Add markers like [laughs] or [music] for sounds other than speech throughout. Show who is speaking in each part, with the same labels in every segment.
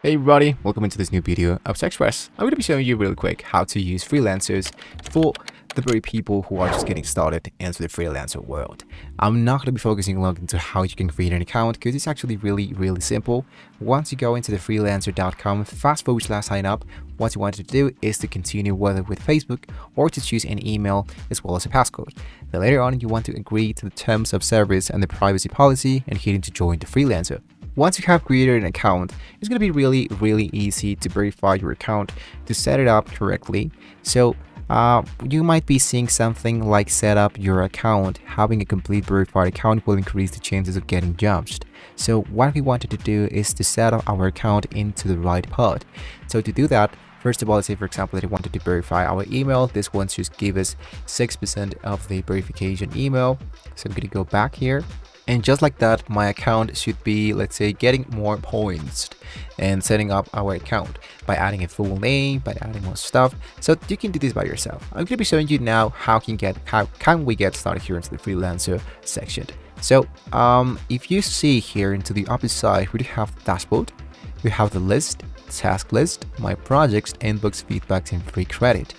Speaker 1: Hey everybody, welcome into this new video of Express. I'm going to be showing you really quick how to use freelancers for the very people who are just getting started into the freelancer world. I'm not going to be focusing lot into how you can create an account because it's actually really, really simple. Once you go into the freelancer.com fast forward slash sign up, what you want to do is to continue whether with Facebook or to choose an email as well as a passcode. Then later on, you want to agree to the terms of service and the privacy policy and hit to join the freelancer. Once you have created an account, it's going to be really, really easy to verify your account to set it up correctly. So uh, you might be seeing something like set up your account. Having a complete verified account will increase the chances of getting judged. So what we wanted to do is to set up our account into the right pod. So to do that, First of all, let's say for example that I wanted to verify our email. This one just give us 6% of the verification email. So I'm going to go back here and just like that, my account should be, let's say, getting more points and setting up our account by adding a full name, by adding more stuff. So you can do this by yourself. I'm going to be showing you now how can get how can we get started here into the freelancer section. So um, if you see here into the upper side, we have dashboard, we have the list, task list, my projects, inbox, feedbacks, and free credit.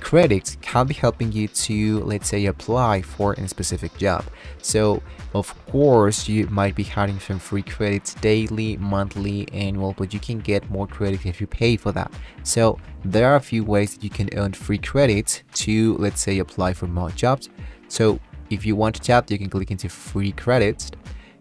Speaker 1: Credits can be helping you to let's say apply for a specific job. So of course you might be having some free credits daily monthly annual but you can get more credits if you pay for that. So there are a few ways that you can earn free credits to let's say apply for more jobs. So if you want to chat you can click into free credits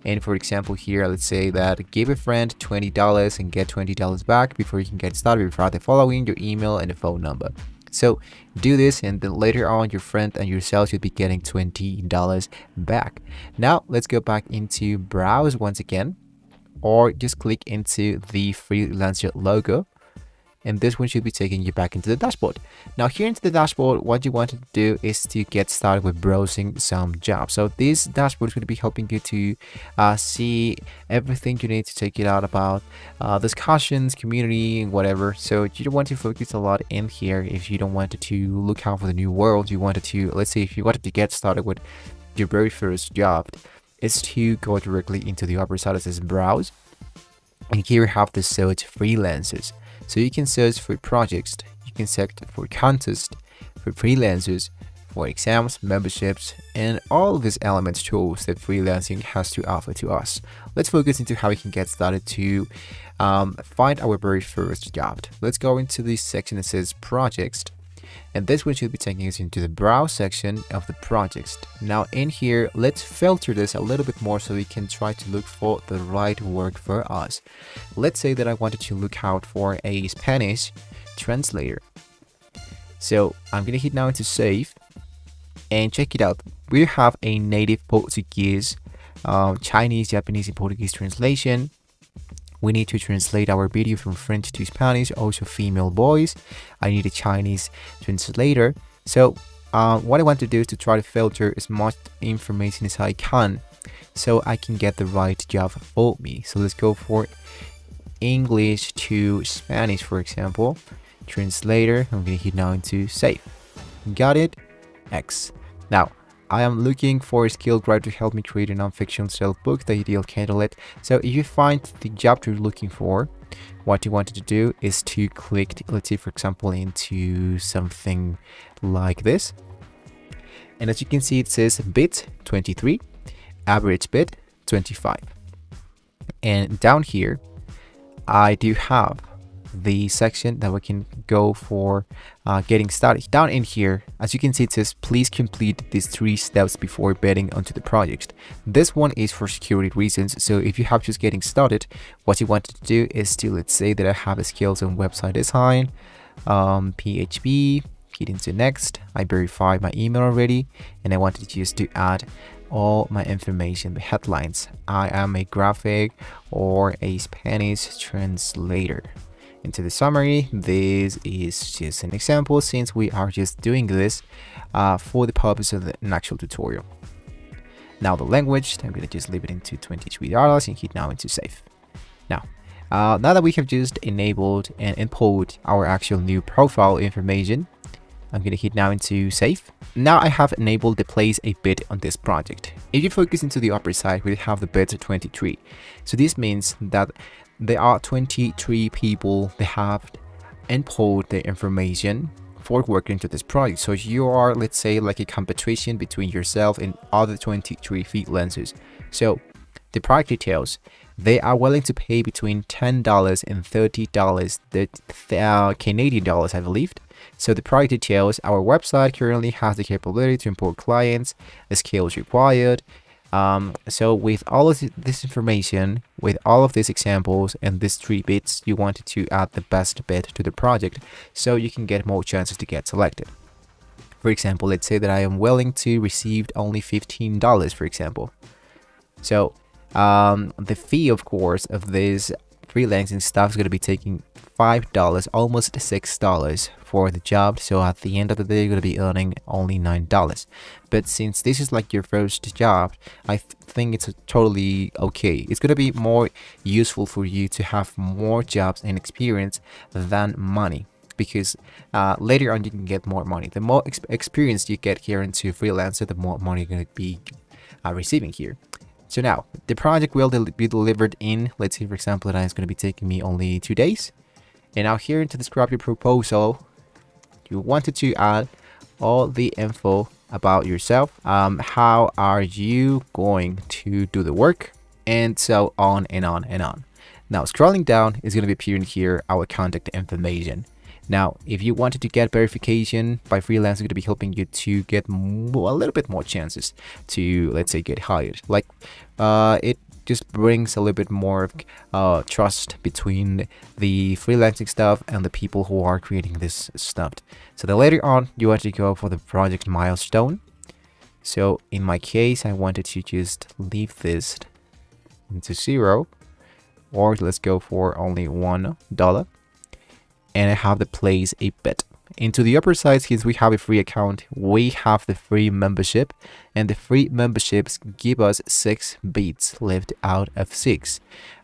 Speaker 1: and for example here let's say that give a friend $20 and get $20 back before you can get started without the following your email and a phone number. So do this and then later on your friend and yourself should be getting $20 back. Now let's go back into browse once again or just click into the freelancer logo and this one should be taking you back into the dashboard. Now here into the dashboard, what you want to do is to get started with browsing some jobs. So this dashboard is going to be helping you to uh, see everything you need to take it out about uh, discussions, community, and whatever. So you don't want to focus a lot in here if you don't want to look out for the new world. You wanted to, let's say if you wanted to get started with your very first job, is to go directly into the upper side of this browse. And here we have the search freelancers. So you can search for projects, you can search for contests, for freelancers, for exams, memberships, and all of these elements tools that freelancing has to offer to us. Let's focus into how we can get started to um, find our very first job. Let's go into the section that says projects and this one should be taking us into the browse section of the projects. Now in here, let's filter this a little bit more so we can try to look for the right work for us. Let's say that I wanted to look out for a Spanish translator. So I'm gonna hit now into save and check it out. We have a native Portuguese, uh, Chinese, Japanese, and Portuguese translation we need to translate our video from French to Spanish, also female voice. I need a Chinese translator. So uh, what I want to do is to try to filter as much information as I can so I can get the right job for me. So let's go for English to Spanish, for example. Translator, I'm to hit now into save. Got it? X. Now, I am looking for a skilled writer to help me create a non-fiction self-book, the ideal candidate. So if you find the job you're looking for, what you wanted to do is to click, let's say for example, into something like this. And as you can see, it says bit 23, average bit 25. And down here, I do have the section that we can go for uh, getting started. Down in here, as you can see, it says please complete these three steps before betting onto the project. This one is for security reasons. So if you have just getting started, what you want to do is to let's say that I have a skills on website design, um, PHP, hit into next. I verify my email already, and I wanted to just to add all my information, the headlines. I am a graphic or a Spanish translator into the summary this is just an example since we are just doing this uh, for the purpose of an actual tutorial. Now the language i'm going to just leave it into 23 dollars and hit now into save now uh, now that we have just enabled and input our actual new profile information I'm going to hit now into save. Now I have enabled the place a bid on this project. If you focus into the upper side, we have the bids 23. So this means that there are 23 people that have input the information for working to this project. So you are, let's say, like a competition between yourself and other 23 freelancers. So the project details, they are willing to pay between $10 and $30 the uh, Canadian dollars, I believe. So the product details, our website currently has the capability to import clients, the skills required, um, so with all of this information, with all of these examples and these three bits, you wanted to add the best bit to the project so you can get more chances to get selected. For example, let's say that I am willing to receive only $15, for example. So um, the fee, of course, of this freelancing stuff is going to be taking $5, almost $6 for the job. So at the end of the day, you're going to be earning only $9. But since this is like your first job, I th think it's totally okay. It's going to be more useful for you to have more jobs and experience than money because uh, later on you can get more money. The more ex experience you get here into freelancer, the more money you're going to be uh, receiving here. So now, the project will be delivered in, let's say for example, that it's going to be taking me only two days. And now here to describe your proposal, you wanted to add all the info about yourself, um, how are you going to do the work, and so on and on and on. Now scrolling down is going to be appearing here our contact information. Now, if you wanted to get verification by freelancing, going to be helping you to get more, a little bit more chances to, let's say, get hired. Like, uh, it just brings a little bit more uh, trust between the freelancing stuff and the people who are creating this stuff. So then later on, you actually go for the project milestone. So in my case, I wanted to just leave this into zero, or let's go for only one dollar, and I have the place a bit. Into the upper side, since we have a free account, we have the free membership, and the free memberships give us 6 beats left out of 6.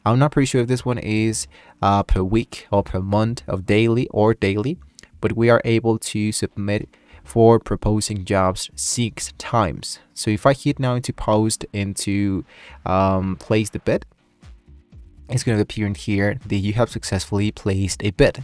Speaker 1: I'm not pretty sure if this one is uh, per week or per month of daily or daily, but we are able to submit for proposing jobs six times. So if I hit now into post into um, place the bid, it's going to appear in here that you have successfully placed a bid.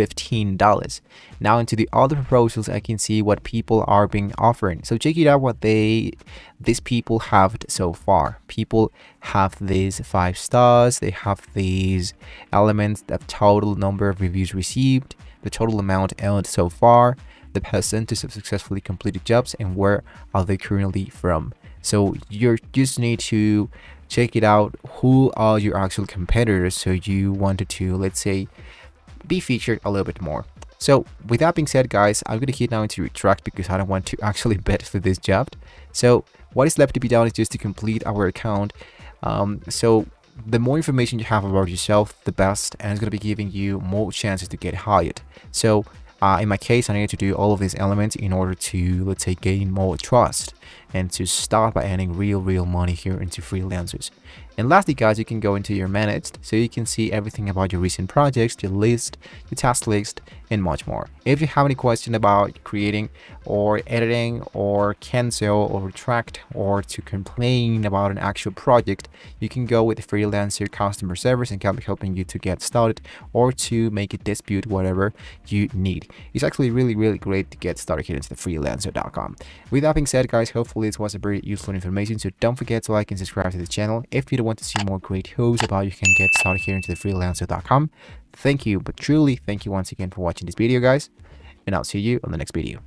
Speaker 1: $15. Now into the other proposals, I can see what people are being offering. So check it out what they, these people have so far. People have these five stars. They have these elements, the total number of reviews received, the total amount earned so far, the percentage of successfully completed jobs, and where are they currently from. So you just need to check it out who are your actual competitors so you wanted to let's say be featured a little bit more. So with that being said guys, I'm going to hit now into retract because I don't want to [laughs] actually bid for this job. So what is left to be done is just to complete our account. Um, so the more information you have about yourself, the best, and it's going to be giving you more chances to get hired. So uh, in my case, I need to do all of these elements in order to, let's say, gain more trust and to start by earning real, real money here into freelancers. And lastly, guys, you can go into your managed so you can see everything about your recent projects, your list, your task list, and much more. If you have any question about creating or editing or cancel or retract or to complain about an actual project, you can go with the freelancer customer service and can be helping you to get started or to make a dispute whatever you need. It's actually really, really great to get started here into the freelancer.com. With that being said, guys, hopefully this was a very useful information. So don't forget to like and subscribe to the channel. If you want to see more great hooks about you can get started here into the freelancer.com. Thank you, but truly thank you once again for watching this video guys, and I'll see you on the next video.